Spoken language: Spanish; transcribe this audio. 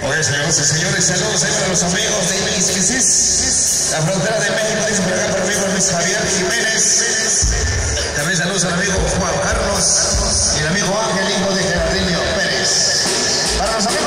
Pues, señores, señores, saludos a los amigos de Isquisis, la frontera de México, dice por acá amigo Luis Javier Jiménez. También saludos al amigo Juan Carlos y el amigo Ángel, hijo de Gerardinho Pérez. Para los amigos